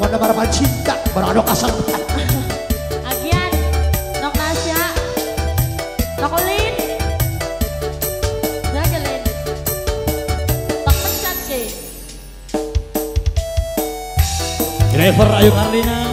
Wanda para cinta berada kasar. Agian, nok Nasya, nok Ulin, Zagelin, tak pecat ke, Driver Ayu Karlina.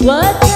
What?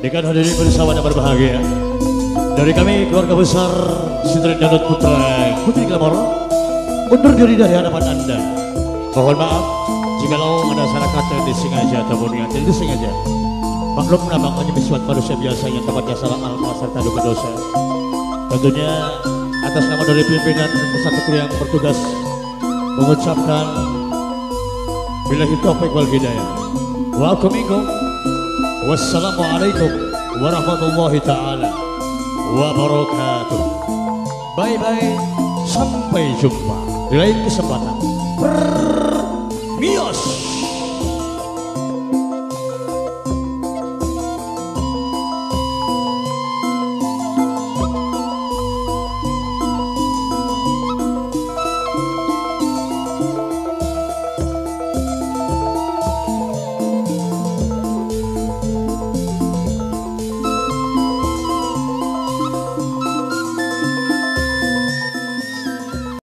Dengan hadirin bersama yang berbahagia Dari kami keluarga besar Sintren Danut Putra Putri Glamor Undur diri dari hadapan anda Mohon maaf Jikalau ada salah kata disengaja ataupun yang tidak disengaja Maklum menambah hanya bisuat manusia biasa yang tempatnya salah alma serta duka dosa Tentunya atas nama dari pimpinan pusat yang bertugas Mengucapkan Billahi taufiq wal hidayah. Wa akumikum. Wassalamualaikum warahmatullahi taala wabarakatuh. Bye bye, sampai jumpa di lain kesempatan. Mios.